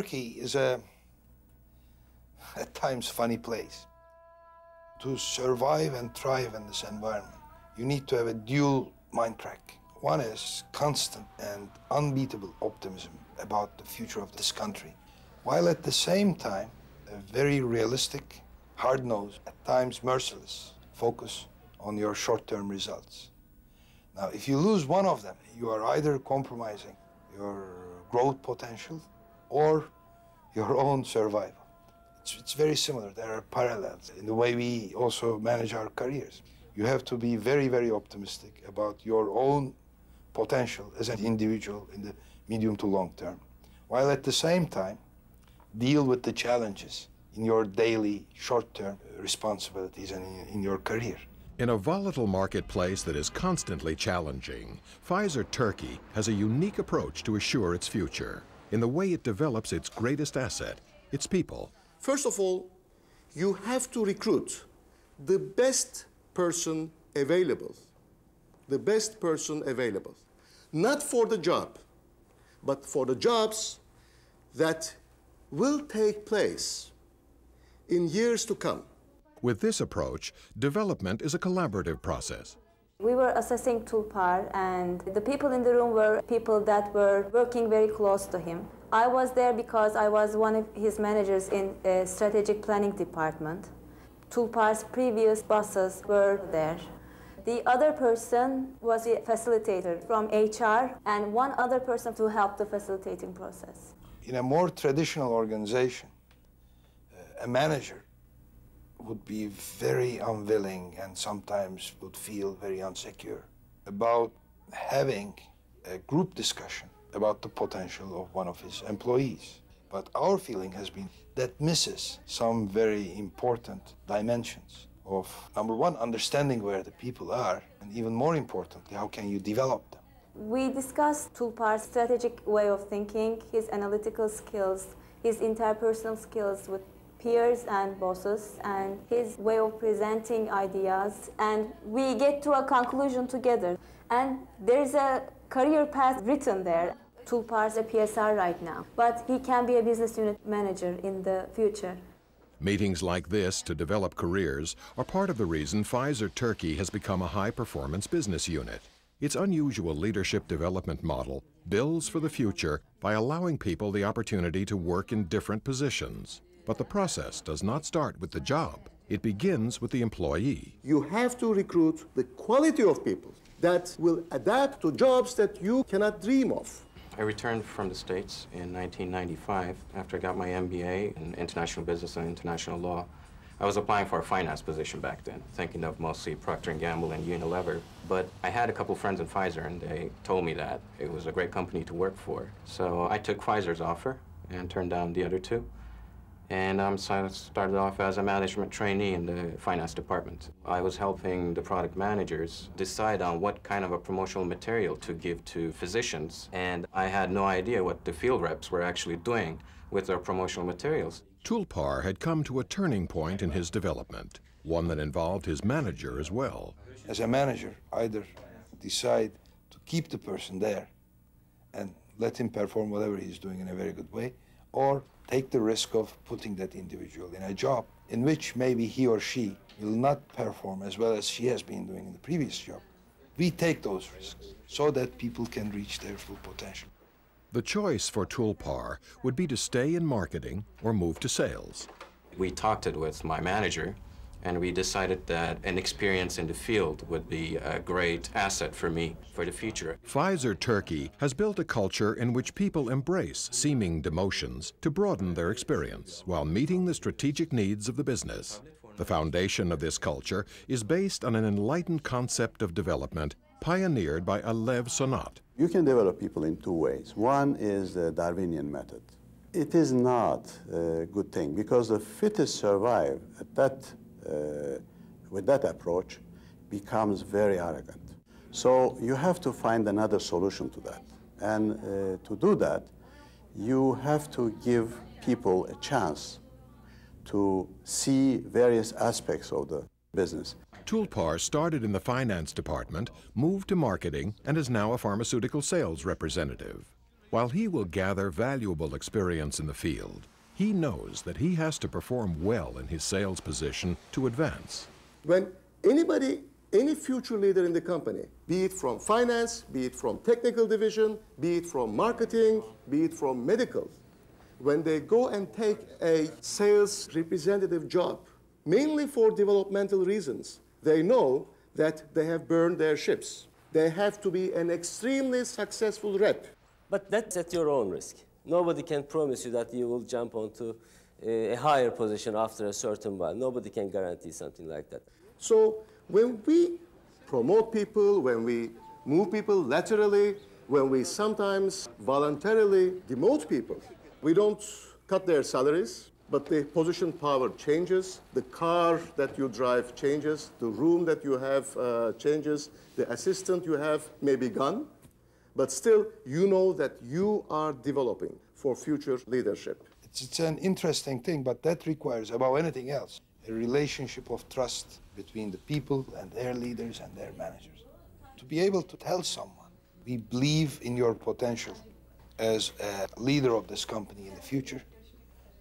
Turkey is a, at times, funny place. To survive and thrive in this environment, you need to have a dual mind track. One is constant and unbeatable optimism about the future of this country, while at the same time, a very realistic, hard nosed, at times merciless focus on your short term results. Now, if you lose one of them, you are either compromising your growth potential or your own survival. It's, it's very similar. There are parallels in the way we also manage our careers. You have to be very, very optimistic about your own potential as an individual in the medium to long term, while at the same time, deal with the challenges in your daily short term responsibilities and in, in your career. In a volatile marketplace that is constantly challenging, Pfizer Turkey has a unique approach to assure its future in the way it develops its greatest asset, its people. First of all, you have to recruit the best person available. The best person available. Not for the job, but for the jobs that will take place in years to come. With this approach, development is a collaborative process. We were assessing Tulpar, and the people in the room were people that were working very close to him. I was there because I was one of his managers in a strategic planning department. Tulpar's previous bosses were there. The other person was a facilitator from HR, and one other person to help the facilitating process. In a more traditional organization, uh, a manager would be very unwilling and sometimes would feel very insecure about having a group discussion about the potential of one of his employees. But our feeling has been that misses some very important dimensions of number one, understanding where the people are, and even more importantly, how can you develop them. We discussed Tulpar's strategic way of thinking, his analytical skills, his interpersonal skills with peers and bosses and his way of presenting ideas and we get to a conclusion together and there's a career path written there Tulpar's a PSR right now but he can be a business unit manager in the future Meetings like this to develop careers are part of the reason Pfizer Turkey has become a high-performance business unit. Its unusual leadership development model builds for the future by allowing people the opportunity to work in different positions. But the process does not start with the job. It begins with the employee. You have to recruit the quality of people that will adapt to jobs that you cannot dream of. I returned from the States in 1995 after I got my MBA in international business and international law. I was applying for a finance position back then, thinking of mostly Procter & Gamble and Unilever. But I had a couple friends in Pfizer, and they told me that it was a great company to work for. So I took Pfizer's offer and turned down the other two and um, so I started off as a management trainee in the finance department. I was helping the product managers decide on what kind of a promotional material to give to physicians, and I had no idea what the field reps were actually doing with their promotional materials. Tulpar had come to a turning point in his development, one that involved his manager as well. As a manager, either decide to keep the person there and let him perform whatever he's doing in a very good way, or take the risk of putting that individual in a job in which maybe he or she will not perform as well as she has been doing in the previous job. We take those risks so that people can reach their full potential. The choice for Tulpar would be to stay in marketing or move to sales. We talked it with my manager, and we decided that an experience in the field would be a great asset for me for the future. Pfizer Turkey has built a culture in which people embrace seeming demotions to broaden their experience while meeting the strategic needs of the business. The foundation of this culture is based on an enlightened concept of development pioneered by Alev Sonat. You can develop people in two ways. One is the Darwinian method. It is not a good thing because the fittest survive. At that with that approach becomes very arrogant. So you have to find another solution to that. And uh, to do that, you have to give people a chance to see various aspects of the business. Tulpar started in the finance department, moved to marketing, and is now a pharmaceutical sales representative. While he will gather valuable experience in the field, he knows that he has to perform well in his sales position to advance. When anybody, any future leader in the company, be it from finance, be it from technical division, be it from marketing, be it from medical, when they go and take a sales representative job, mainly for developmental reasons, they know that they have burned their ships. They have to be an extremely successful rep. But that's at your own risk. Nobody can promise you that you will jump onto a higher position after a certain while. Nobody can guarantee something like that. So when we promote people, when we move people laterally, when we sometimes voluntarily demote people, we don't cut their salaries, but the position power changes, the car that you drive changes, the room that you have uh, changes, the assistant you have may be gone, but still you know that you are developing for future leadership. It's, it's an interesting thing, but that requires, above anything else, a relationship of trust between the people and their leaders and their managers. To be able to tell someone, we believe in your potential as a leader of this company in the future,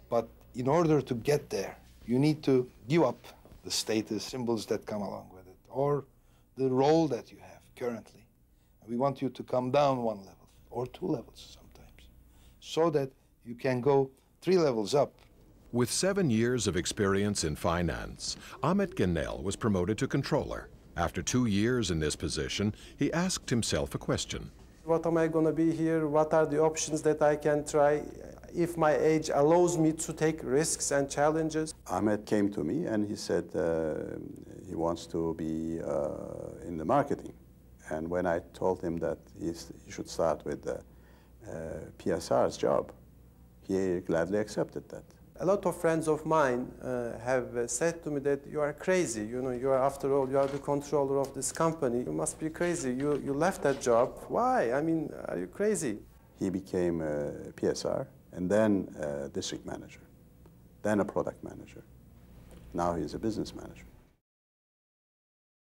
but in order to get there, you need to give up the status symbols that come along with it or the role that you have currently. We want you to come down one level or two levels sometimes so that you can go three levels up. With seven years of experience in finance, Ahmet Genel was promoted to controller. After two years in this position, he asked himself a question. What am I going to be here? What are the options that I can try if my age allows me to take risks and challenges? Ahmet came to me and he said uh, he wants to be uh, in the marketing. And when I told him that he should start with the uh, PSR's job, he gladly accepted that. A lot of friends of mine uh, have said to me that you are crazy. You know, you are, after all, you are the controller of this company. You must be crazy. You, you left that job. Why? I mean, are you crazy? He became a PSR and then a district manager, then a product manager. Now he's a business manager.